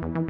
Thank you.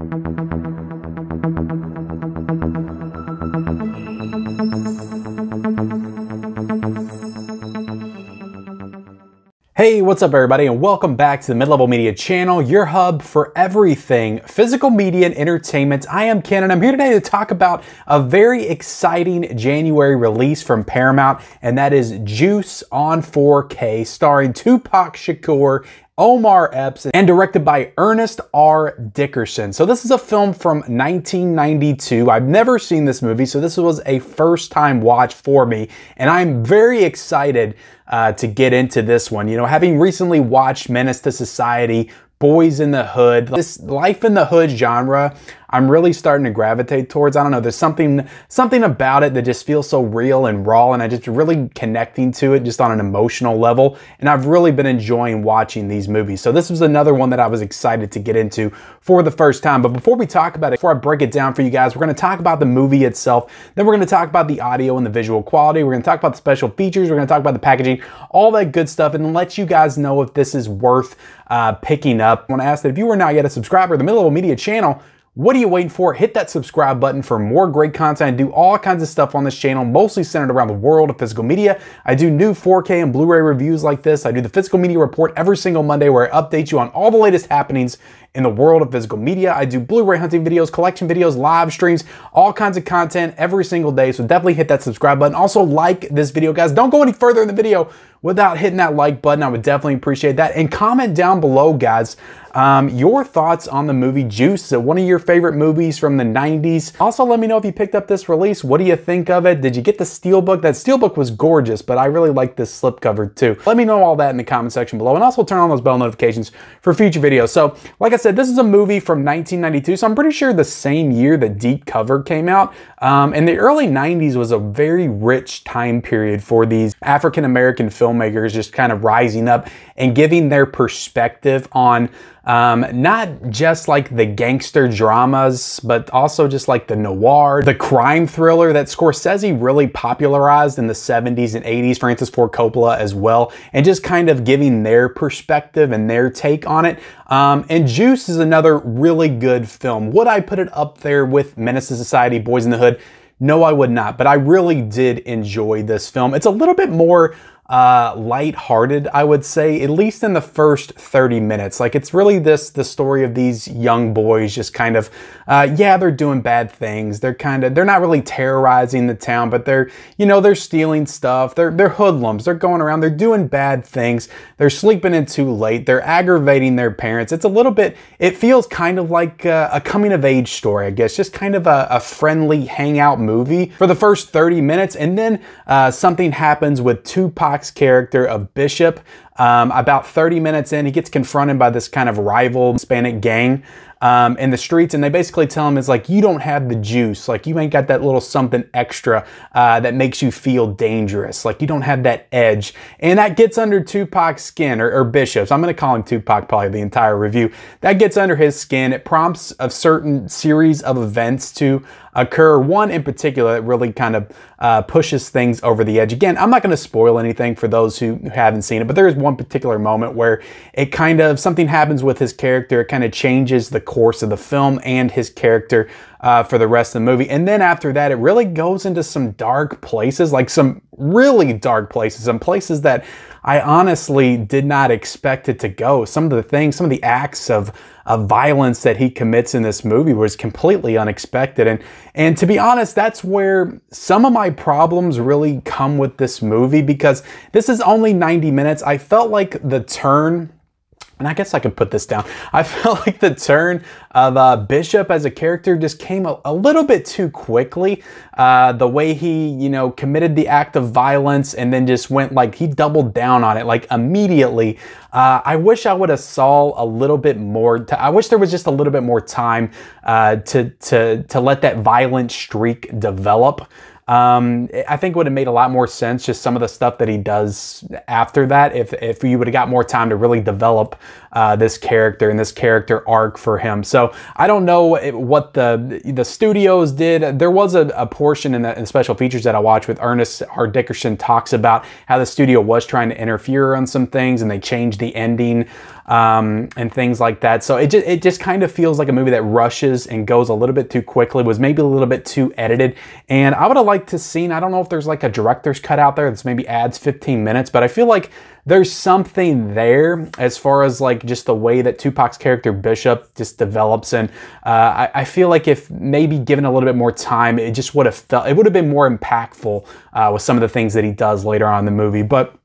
Hey, what's up everybody and welcome back to the Mid-Level Media channel, your hub for everything physical media and entertainment. I am Ken and I'm here today to talk about a very exciting January release from Paramount and that is Juice on 4K starring Tupac Shakur Omar Epps, and directed by Ernest R. Dickerson. So this is a film from 1992. I've never seen this movie, so this was a first time watch for me, and I'm very excited uh, to get into this one. You know, having recently watched Menace to Society, Boyz n the Hood, this life in the hood genre, I'm really starting to gravitate towards. I don't know, there's something something about it that just feels so real and raw and I just really connecting to it just on an emotional level. And I've really been enjoying watching these movies. So this was another one that I was excited to get into for the first time. But before we talk about it, before I break it down for you guys, we're gonna talk about the movie itself. Then we're gonna talk about the audio and the visual quality. We're gonna talk about the special features. We're gonna talk about the packaging, all that good stuff, and let you guys know if this is worth uh, picking up. I wanna ask that if you are not yet a subscriber to the Mid-Level Media channel, what are you waiting for? Hit that subscribe button for more great content. I do all kinds of stuff on this channel, mostly centered around the world of physical media. I do new 4K and Blu-ray reviews like this. I do the Physical Media Report every single Monday where I update you on all the latest happenings in the world of physical media. I do Blu-ray hunting videos, collection videos, live streams, all kinds of content every single day. So definitely hit that subscribe button. Also like this video, guys. Don't go any further in the video without hitting that like button. I would definitely appreciate that. And comment down below, guys, um, your thoughts on the movie Juice, so one of your favorite movies from the 90s. Also, let me know if you picked up this release. What do you think of it? Did you get the steelbook? That steelbook was gorgeous, but I really like this slipcover too. Let me know all that in the comment section below, and also turn on those bell notifications for future videos. So, like I said, this is a movie from 1992, so I'm pretty sure the same year that Deep Cover came out. Um, and the early 90s was a very rich time period for these African-American filmmakers just kind of rising up and giving their perspective on um, not just like the gangster dramas, but also just like the noir, the crime thriller that Scorsese really popularized in the 70s and 80s, Francis Ford Coppola as well, and just kind of giving their perspective and their take on it. Um, and Juice is another really good film. Would I put it up there with Menace to Society, Boyz n the Hood? No, I would not, but I really did enjoy this film. It's a little bit more uh, light-hearted, I would say, at least in the first 30 minutes. Like it's really this the story of these young boys just kind of, uh, yeah, they're doing bad things. They're kind of they're not really terrorizing the town, but they're you know they're stealing stuff. They're they're hoodlums. They're going around. They're doing bad things. They're sleeping in too late. They're aggravating their parents. It's a little bit. It feels kind of like a, a coming of age story, I guess. Just kind of a, a, friendly hangout movie for the first 30 minutes, and then uh, something happens with Tupac character of Bishop. Um, about 30 minutes in, he gets confronted by this kind of rival Hispanic gang um, in the streets, and they basically tell him, "It's like you don't have the juice, like you ain't got that little something extra uh, that makes you feel dangerous, like you don't have that edge," and that gets under Tupac's skin, or, or Bishop's. I'm gonna call him Tupac probably the entire review. That gets under his skin. It prompts a certain series of events to occur. One in particular that really kind of uh, pushes things over the edge. Again, I'm not going to spoil anything for those who haven't seen it, but there is one particular moment where it kind of something happens with his character. It kind of changes the course of the film and his character uh, for the rest of the movie. And then after that, it really goes into some dark places, like some really dark places, some places that I honestly did not expect it to go. Some of the things, some of the acts of, of violence that he commits in this movie was completely unexpected. And, and to be honest, that's where some of my problems really come with this movie because this is only 90 minutes. I felt like the turn and I guess I could put this down. I felt like the turn of uh, Bishop as a character just came a, a little bit too quickly. Uh, the way he, you know, committed the act of violence and then just went like he doubled down on it like immediately. Uh, I wish I would have saw a little bit more. I wish there was just a little bit more time uh, to to to let that violent streak develop. Um, I think would have made a lot more sense just some of the stuff that he does after that if, if you would have got more time to really develop uh, this character and this character arc for him. So I don't know what the the studios did. There was a, a portion in the, in the, special features that I watched with Ernest R. Dickerson talks about how the studio was trying to interfere on some things and they changed the ending um, and things like that. So it just, it just kind of feels like a movie that rushes and goes a little bit too quickly, was maybe a little bit too edited. And I would have liked to seen, I don't know if there's like a director's cut out there that's maybe adds 15 minutes, but I feel like there's something there as far as like just the way that Tupac's character Bishop just develops. And uh, I, I, feel like if maybe given a little bit more time, it just would have felt, it would have been more impactful uh, with some of the things that he does later on in the movie. But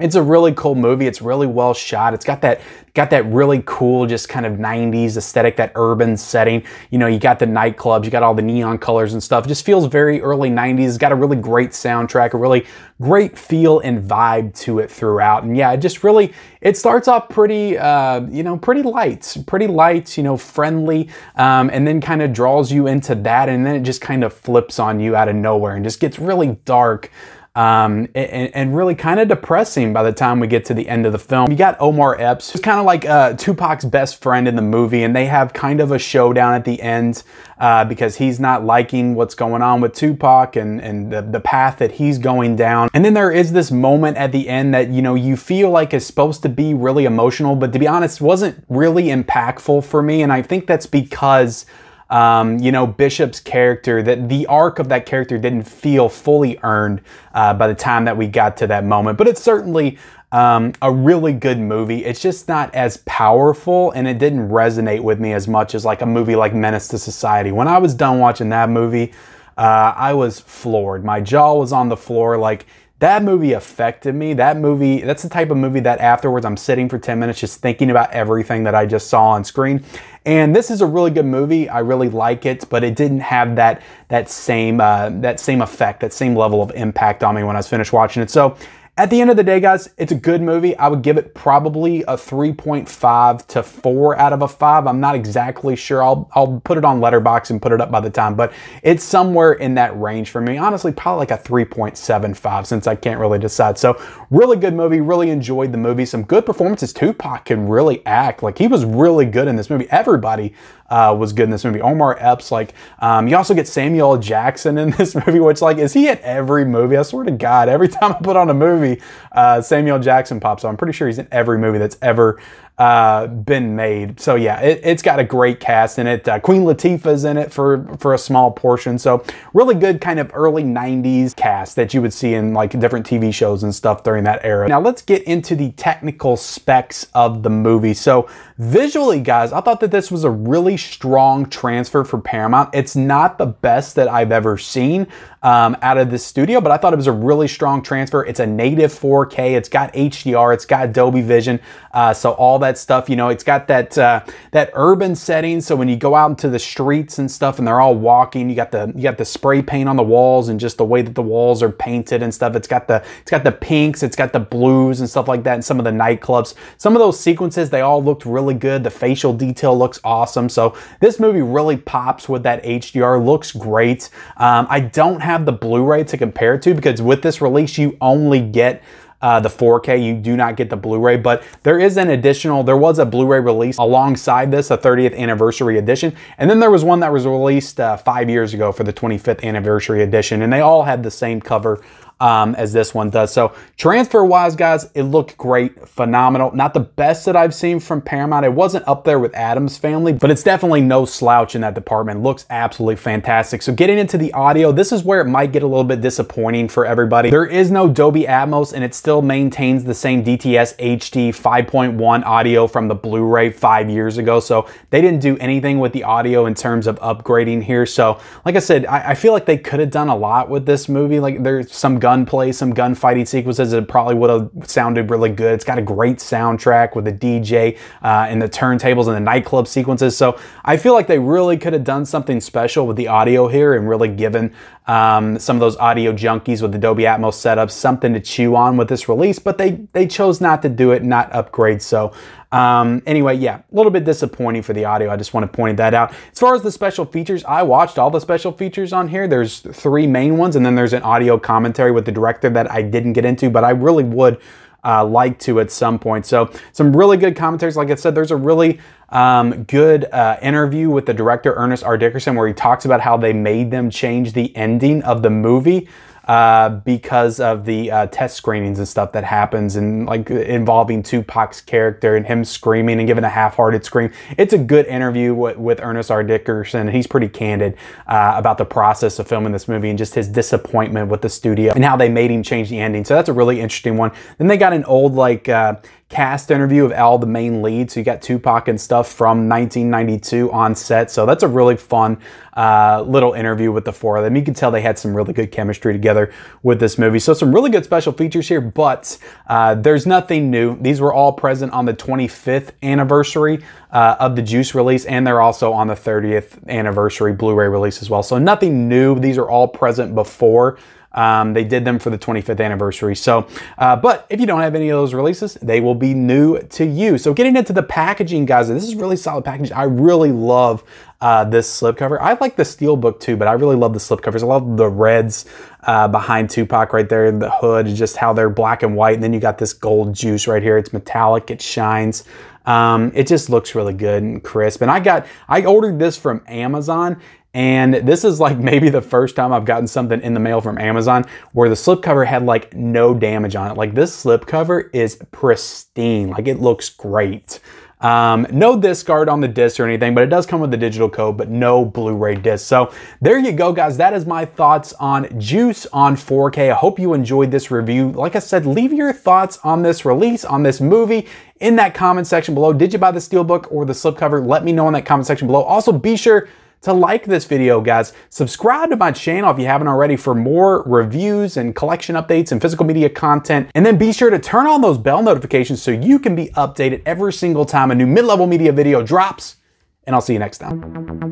it's a really cool movie. It's really well shot. It's got that got that really cool, just kind of 90s aesthetic, that urban setting. You know, you got the nightclubs, you got all the neon colors and stuff. It just feels very early 90s. It's got a really great soundtrack, a really great feel and vibe to it throughout. And yeah, it just really, it starts off pretty, uh, you know, pretty light, pretty light, you know, friendly, um, and then kind of draws you into that. And then it just kind of flips on you out of nowhere and just gets really dark um, and, and, really kind of depressing by the time we get to the end of the film. You got Omar Epps, who's kind of like uh, Tupac's best friend in the movie, and they have kind of a showdown at the end uh, because he's not liking what's going on with Tupac and, and the, the path that he's going down. And then there is this moment at the end that, you know, you feel like is supposed to be really emotional, but to be honest, wasn't really impactful for me. And I think that's because um, you know, Bishop's character, that the arc of that character didn't feel fully earned uh, by the time that we got to that moment. But it's certainly um, a really good movie. It's just not as powerful and it didn't resonate with me as much as like a movie like Menace to Society. When I was done watching that movie, uh, I was floored. My jaw was on the floor. Like, that movie affected me. That movie, that's the type of movie that afterwards I'm sitting for 10 minutes just thinking about everything that I just saw on screen. And this is a really good movie. I really like it, but it didn't have that that same uh, that same effect, that same level of impact on me when I was finished watching it. So at the end of the day, guys, it's a good movie. I would give it probably a 3.5 to 4 out of a 5. I'm not exactly sure. I'll, I'll put it on Letterboxd and put it up by the time, but it's somewhere in that range for me. Honestly, probably like a 3.75 since I can't really decide. So really good movie. Really enjoyed the movie. Some good performances. Tupac can really act. Like he was really good in this movie. Everybody uh, was good in this movie. Omar Epps, like, um, you also get Samuel Jackson in this movie, which, like, is he at every movie? I swear to God, every time I put on a movie, uh, Samuel Jackson pops on. I'm pretty sure he's in every movie that's ever uh, been made. So yeah, it, has got a great cast in it. Uh, Queen Latifah's in it for for a small portion. So really good kind of early 90s cast that you would see in like different TV shows and stuff during that era. Now let's get into the technical specs of the movie. So visually guys, I thought that this was a really strong transfer for Paramount. It's not the best that I've ever seen um, out of the studio, but I thought it was a really strong transfer. It's a native 4K. It's got HDR. It's got Dolby Vision. Uh, so all that stuff, you know, it's got that uh, that urban setting. So when you go out into the streets and stuff, and they're all walking, you got the you got the spray paint on the walls and just the way that the walls are painted and stuff. It's got the it's got the pinks, it's got the blues and stuff like that. And some of the nightclubs, some of those sequences, they all looked really good. The facial detail looks awesome. So this movie really pops with that HDR. Looks great. Um, I don't have the Blu-ray to compare to because with this release, you only get uh, the 4K. You do not get the Blu-ray, but there is an additional, there was a Blu-ray release alongside this, a 30th anniversary edition. And then there was one that was released uh, five years ago for the 25th anniversary edition. And they all had the same cover um, as this one does. So transfer wise, guys, it looked great, phenomenal. Not the best that I've seen from Paramount. It wasn't up there with Addams Family, but it's definitely no slouch in that department. looks absolutely fantastic. So getting into the audio, this is where it might get a little bit disappointing for everybody. There is no Dolby Atmos and it still maintains the same DTS HD 5.1 audio from the Blu-ray five years ago. So they didn't do anything with the audio in terms of upgrading here. So like I said, I, I feel like they could have done a lot with this movie. Like there's some gunplay, some gunfighting sequences. It probably would have sounded really good. It's got a great soundtrack with the DJ uh, and the turntables and the nightclub sequences. So I feel like they really could have done something special with the audio here and really given um, some of those audio junkies with a Dolby Atmos setups something to chew on with this release, but they, they chose not to do it, not upgrade. So um, anyway, yeah, a little bit disappointing for the audio. I just want to point that out. As far as the special features, I watched all the special features on here. There's three main ones, and then there's an audio commentary with the director that I didn't get into, but I really would uh, like to at some point. So some really good commentaries. Like I said, there's a really um, good uh, interview with the director Ernest R. Dickerson where he talks about how they made them change the ending of the movie uh, because of the uh, test screenings and stuff that happens and like involving Tupac's character and him screaming and giving a half-hearted scream. It's a good interview with, with Ernest R. Dickerson. He's pretty candid uh, about the process of filming this movie and just his disappointment with the studio and how they made him change the ending. So that's a really interesting one. Then they got an old like uh, cast interview of all the main leads. So you got Tupac and stuff from 1992 on set. So that's a really fun uh, little interview with the four of them. You can tell they had some really good chemistry together with this movie. So some really good special features here, but uh, there's nothing new. These were all present on the 25th anniversary uh, of the Juice release, and they're also on the 30th anniversary Blu-ray release as well. So nothing new. These are all present before um, they did them for the 25th anniversary. So, uh, but if you don't have any of those releases, they will be new to you. So getting into the packaging, guys, this is really solid packaging. I really love uh, this slipcover. I like the steelbook too, but I really love the slipcovers. I love the reds uh, behind Tupac right there, in the hood, just how they're black and white. And then you got this gold juice right here. It's metallic, it shines. Um, it just looks really good and crisp. And I got, I ordered this from Amazon and this is like maybe the first time I've gotten something in the mail from Amazon where the slipcover had like no damage on it. Like this slipcover is pristine. Like it looks great. Um, no discard on the disc or anything, but it does come with the digital code, but no Blu-ray disc. So there you go, guys. That is my thoughts on Juice on 4K. I hope you enjoyed this review. Like I said, leave your thoughts on this release, on this movie in that comment section below. Did you buy the steelbook or the slipcover? Let me know in that comment section below. Also, be sure to like this video, guys. Subscribe to my channel if you haven't already for more reviews and collection updates and physical media content. And then be sure to turn on those bell notifications so you can be updated every single time a new mid-level media video drops. And I'll see you next time.